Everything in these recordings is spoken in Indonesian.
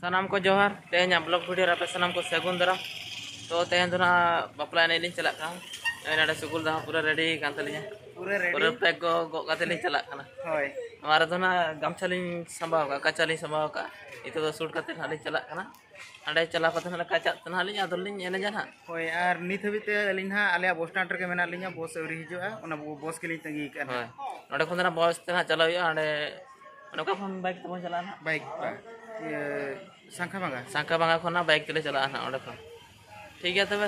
sanam ko johar tehnya blog video rape sanam ko segun dara to tehen duna bapla ene lin chalak kan ene ada sukul dah pura ready kan talinya पूरे ready pura pack go go kate lin chalak kana होय हमारा तो ना गमछा लिंग संभाव का कच्चा लिंग संभाव का itu तो सूट करते चला पता है लगा चाहते ना ना जाना कोई यार भी हाँ अल्लाह बॉस नाटर के मैंने लिंग बॉस उरी ही जो है उन्हें वो बॉस के लिए तंगी बस है ना बॉस ते ना चला हुआ अंडे उनका फ़ोन बाइक तो चला ना बाइक सांखा बांगा सांखा बांगा खुना चला ना ठीक है तब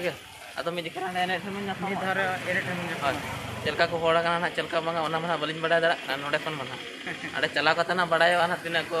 के ना चलका को होड़ा करना ना चलका बांगा उन्हें मना बड़ा दरा ना खुन अरे चला ना तीन को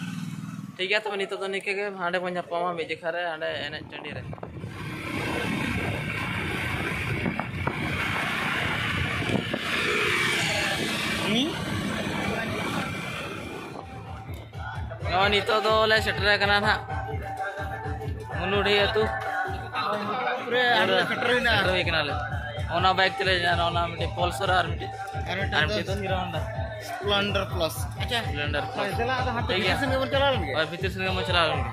लेट लेट जाओ जाओ कना कना ठीक है तब नितो तो निके के हांडे बन जापामा मी दिखा रे हांडे एने टंडी रे Oh, nito do le setre kana na. Munudi atu. पूरे आरो कटर ना Ado ikana le. Ona bike tele jana ona miti Pulsar ar miti. आरो Ar miti to Hero Honda. Splendor plus अच्छा Splendor. चला आधा हाथ ठीक है। संगे बोल चला लेंगे और भीतर से मैं चला लूंगा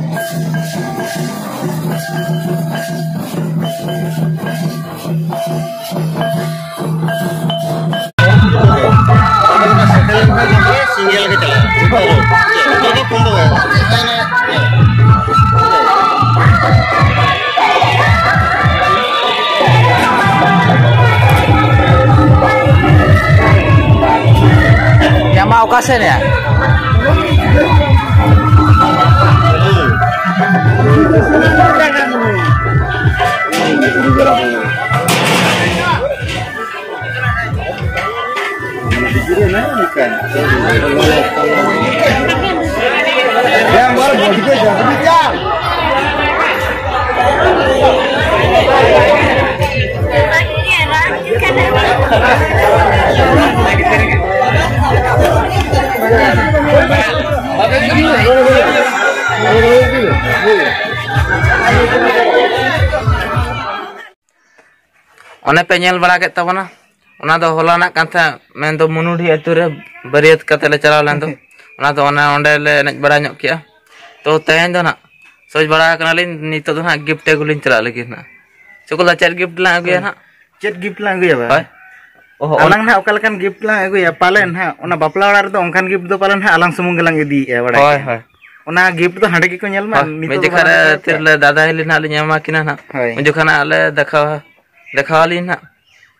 ya. Yang mau kasih ya. yang baru mau juga jangan bicara ᱚᱱᱮ ᱯᱮ ᱧᱮᱞ ᱵᱟᱲᱟ ᱠᱮᱫ ᱛᱟᱵᱚᱱᱟ ona to hola na kan tha men to munudi ature bariyat katale chalaw len to ona to ona onda le enaj bada nyok kya to tehen do na soj bada kana lin nit to na gift te gulin chala lagi na chokola char gift la agya na chet gift la agya ba oh onang na okal kan gift la agya palen ha ona bapla wala to onkan gift to palen ha alang sumung galang di ya bada hoy ona gift to hande ki ko nyal ma me je khara tirle dada hilin na le nyama kina na me je khana ale dekha dekha lin na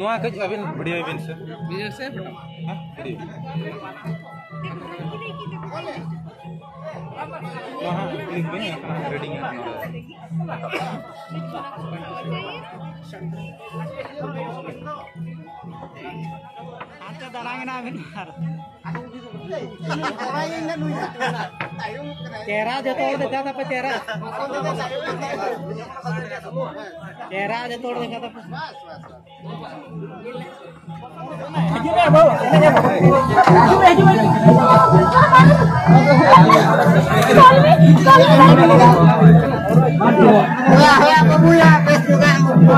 ᱱᱚᱣᱟ ᱠᱟᱹᱡ ᱟᱹᱵᱤᱱ ᱵᱷᱤᱰᱤᱭᱳ ᱵᱤᱱ ᱥᱮ ᱵᱤᱡᱮ ᱥᱮ ᱦᱮᱸ ᱵᱷᱤᱰᱤᱭᱳ ᱱᱚᱣᱟ ᱦᱟᱸᱜ ᱠᱞᱤᱠ ᱵᱤᱱ ᱮᱱᱠᱷᱟᱱ reading Cera jatuh dekat apa cera? Cera jatuh dekat apa? Ajunya bawa, ajunya ajunya. Kalau ini.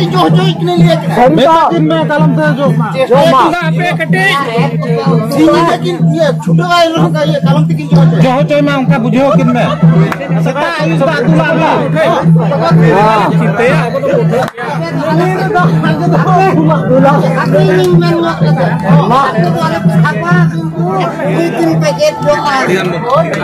tinju jo ikne liye बेटा दिन में कलम से जो जो मां पे कटे ini lekin ये छोटा वाले लोग का ये कलम तिकिन जो जो हो चाहिए मैं उनका बुझो किन में सता आयुष बात दुला ला हां Chinte Dare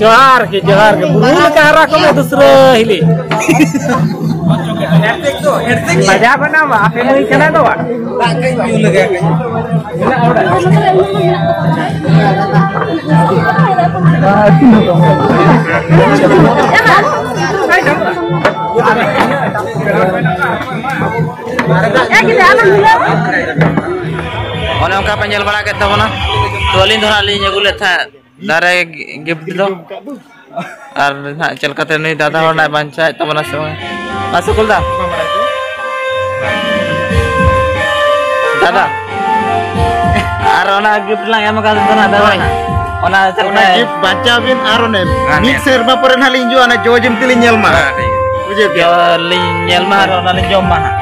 Johar ke Johar ke buru ke arah kau itu seru hili. Baja apa nama? Apa yang kita ikan? Tak kenyu lagi. ᱚᱱᱮ ᱚᱱᱠᱟ ᱯᱮ ᱧᱮᱞ ᱵᱟᱲᱟ ᱠᱮᱫ barang ᱛᱚ ᱟᱹᱞᱤᱧ ᱫᱚ ᱦᱟᱸᱜ ᱞᱤᱧ ᱟᱹᱜᱩ ᱞᱮᱫ dari gitu dong. Ar nak cel kata ni data orang nak baca itu mana semua. Masuk kul dah. ar orang gift lah yang makan tu nak data. Ona cel ona gip baca bin arona. Mixer ma pernah linju ana jojim tilin nyelma. Ujep ya. Linjelma arona linjoma.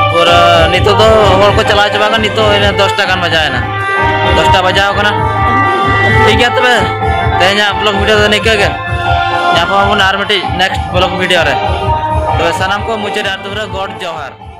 और नितो तो और को चला चबा नितो दस टाकान बजाए ना दस टा बजाओ ठीक है तब तेज ब्लग भिडियो तो निका के नेक्स्ट ब्लग भिडियो रे तब सामान को मुझे गॉड जोहार